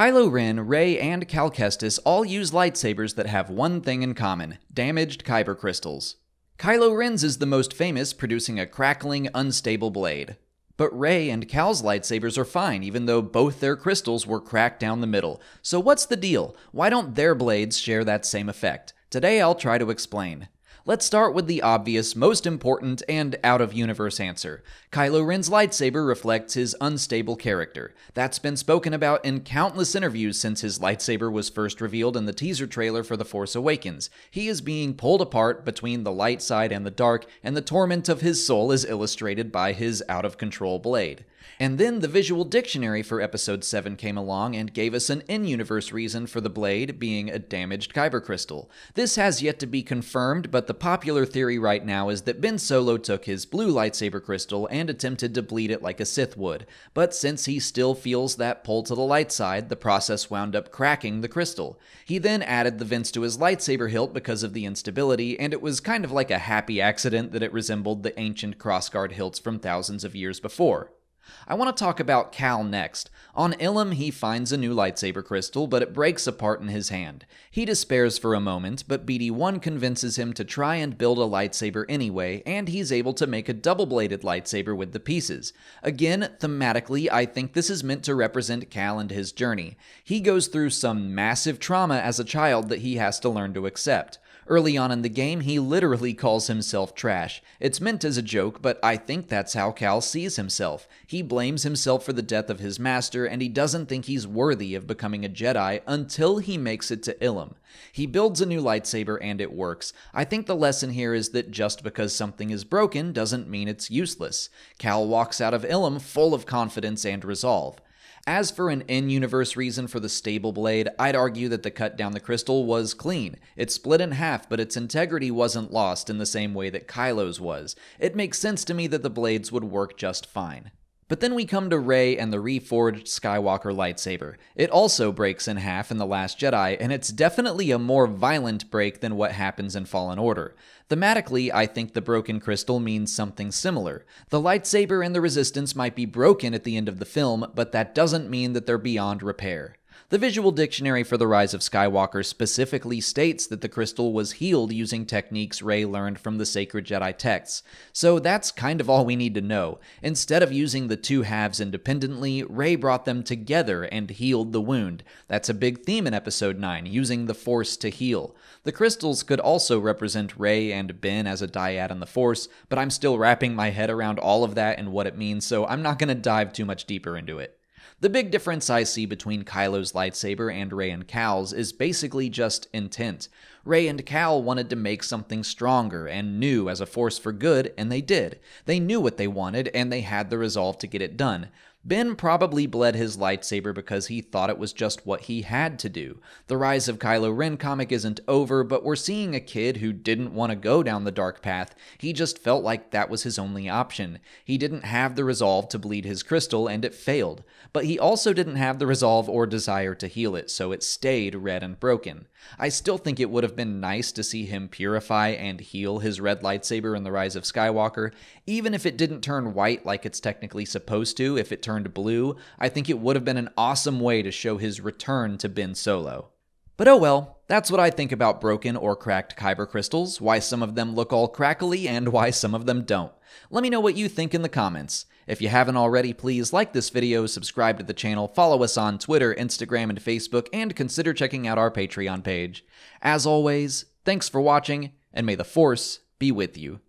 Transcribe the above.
Kylo Ren, Rey, and Cal Kestis all use lightsabers that have one thing in common damaged kyber crystals. Kylo Ren's is the most famous, producing a crackling, unstable blade. But Rey and Cal's lightsabers are fine, even though both their crystals were cracked down the middle. So what's the deal? Why don't their blades share that same effect? Today I'll try to explain. Let's start with the obvious, most important, and out of universe answer. Kylo Ren's lightsaber reflects his unstable character. That's been spoken about in countless interviews since his lightsaber was first revealed in the teaser trailer for The Force Awakens. He is being pulled apart between the light side and the dark, and the torment of his soul is illustrated by his out of control blade. And then the visual dictionary for episode 7 came along and gave us an in universe reason for the blade being a damaged kyber crystal. This has yet to be confirmed, but the popular theory right now is that Ben Solo took his blue lightsaber crystal and attempted to bleed it like a Sith would. But since he still feels that pull to the light side, the process wound up cracking the crystal. He then added the vents to his lightsaber hilt because of the instability, and it was kind of like a happy accident that it resembled the ancient crossguard hilts from thousands of years before. I want to talk about Cal next. On Ilum, he finds a new lightsaber crystal, but it breaks apart in his hand. He despairs for a moment, but BD1 convinces him to try and build a lightsaber anyway, and he's able to make a double bladed lightsaber with the pieces. Again, thematically, I think this is meant to represent Cal and his journey. He goes through some massive trauma as a child that he has to learn to accept. Early on in the game, he literally calls himself trash. It's meant as a joke, but I think that's how Cal sees himself. He blames himself for the death of his master, and he doesn't think he's worthy of becoming a Jedi until he makes it to Ilum. He builds a new lightsaber and it works. I think the lesson here is that just because something is broken doesn't mean it's useless. Cal walks out of Ilum full of confidence and resolve. As for an in universe reason for the stable blade, I'd argue that the cut down the crystal was clean. It split in half, but its integrity wasn't lost in the same way that Kylo's was. It makes sense to me that the blades would work just fine. But then we come to Rey and the reforged Skywalker lightsaber. It also breaks in half in The Last Jedi, and it's definitely a more violent break than what happens in Fallen Order. Thematically, I think the broken crystal means something similar. The lightsaber and the Resistance might be broken at the end of the film, but that doesn't mean that they're beyond repair. The Visual Dictionary for The Rise of Skywalker specifically states that the crystal was healed using techniques Rey learned from the sacred Jedi texts, so that's kind of all we need to know. Instead of using the two halves independently, Rey brought them together and healed the wound. That's a big theme in Episode 9, using the Force to heal. The crystals could also represent Rey and Ben as a dyad in the Force, but I'm still wrapping my head around all of that and what it means, so I'm not going to dive too much deeper into it. The big difference I see between Kylo's lightsaber and Rey and Cal's is basically just intent. Rey and Cal wanted to make something stronger and new as a force for good, and they did. They knew what they wanted, and they had the resolve to get it done. Ben probably bled his lightsaber because he thought it was just what he had to do. The Rise of Kylo Ren comic isn't over, but we're seeing a kid who didn't want to go down the dark path. He just felt like that was his only option. He didn't have the resolve to bleed his crystal, and it failed. But he also didn't have the resolve or desire to heal it, so it stayed red and broken. I still think it would have been nice to see him purify and heal his red lightsaber in The Rise of Skywalker, even if it didn't turn white like it's technically supposed to, if it turned blue, I think it would have been an awesome way to show his return to Ben Solo. But oh well, that's what I think about broken or cracked kyber crystals, why some of them look all crackly, and why some of them don't. Let me know what you think in the comments. If you haven't already, please like this video, subscribe to the channel, follow us on Twitter, Instagram, and Facebook, and consider checking out our Patreon page. As always, thanks for watching, and may the Force be with you.